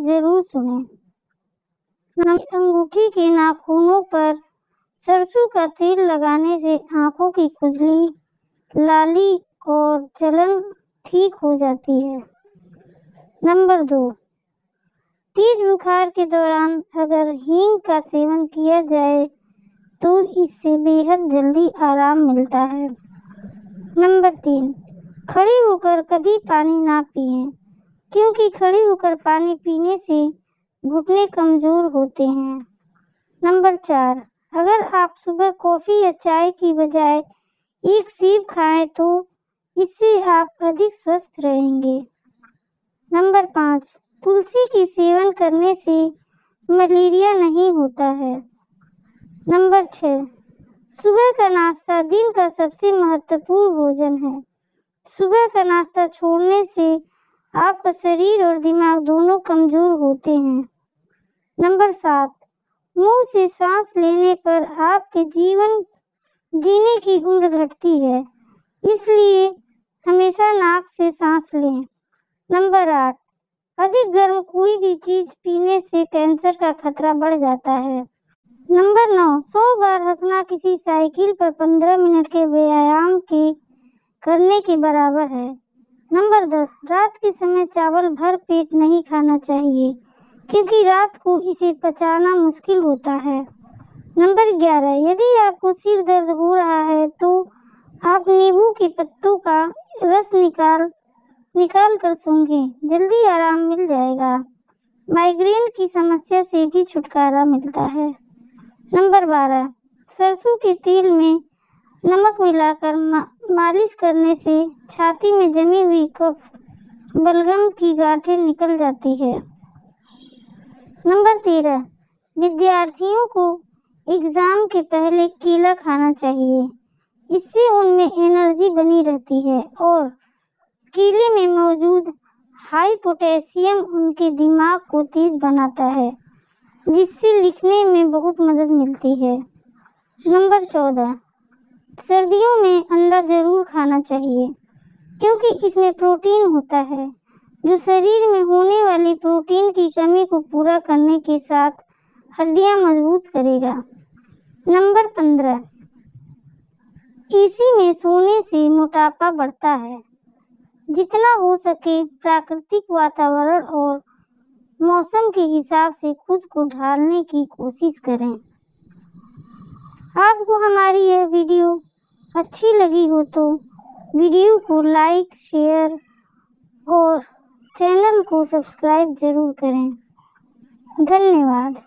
ज़रूर सुने। अंगूठी के नाखूनों पर सरसों का तेल लगाने से आँखों की खुजली, लाली और जलन ठीक हो जाती है। नंबर दो, तेज बुखार के दौरान अगर हींग का सेवन किया जाए तो इससे बेहद जल्दी आराम मिलता है। नंबर तीन, खड़े होकर कभी पानी ना पिए। क्योंकि खड़े होकर पानी पीने से घुटने कमज़ोर होते हैं। नंबर चार, अगर आप सुबह कॉफ़ी या चाय की बजाय एक सेब खाएँ तो इससे आप अधिक स्वस्थ रहेंगे। नंबर पाँच, तुलसी की सेवन करने से मलेरिया नहीं होता है। नंबर छः सुबह का नाश्ता दिन का सबसे महत्वपूर्ण भोजन है। सुबह का नाश्ता छोड़ने से आपका शरीर और दिमाग दोनों कमज़ोर होते हैं। नंबर सात, मुँह से सांस लेने पर आपके जीवन, जीने की उम्र घटती है, इसलिए हमेशा नाक से सांस लें। नंबर आठ, अधिक गर्म कोई भी चीज़ पीने से कैंसर का खतरा बढ़ जाता है। नंबर नौ, सौ बार हंसना किसी साइकिल पर पंद्रह मिनट के व्यायाम के, करने के बराबर है। नंबर दस, रात के समय चावल भर पेट नहीं खाना चाहिए, क्योंकि रात को इसे पचाना मुश्किल होता है। नंबर ग्यारह, यदि आपको सिर दर्द हो रहा है तो आप नींबू के पत्तों का रस निकाल निकाल कर सूंघें। जल्दी आराम मिल जाएगा। माइग्रेन की समस्या से भी छुटकारा मिलता है। नंबर बारह, सरसों के तेल में नमक मिलाकर मा, मालिश करने से छाती में जमी हुई कफ बलगम की गांठें निकल जाती है। नंबर तेरह विद्यार्थियों को एग्ज़ाम के पहले केला खाना चाहिए। इससे उनमें एनर्जी बनी रहती है और केले में मौजूद हाई पोटेशियम उनके दिमाग को तेज बनाता है जिससे लिखने में बहुत मदद मिलती है। नंबर चौदह सर्दियों में अंडा ज़रूर खाना चाहिए, क्योंकि इसमें प्रोटीन होता है। जो शरीर में होने वाली प्रोटीन की कमी को पूरा करने के साथ हड्डियाँ मज़बूत करेगा। नंबर पंद्रह। एसी में सोने से मोटापा बढ़ता है। जितना हो सके प्राकृतिक वातावरण और मौसम के हिसाब से खुद को ढालने की कोशिश करें। आपको हमारी यह वीडियो अच्छी लगी हो तो वीडियो को लाइक, शेयर और चैनल को सब्सक्राइब ज़रूर करें। धन्यवाद।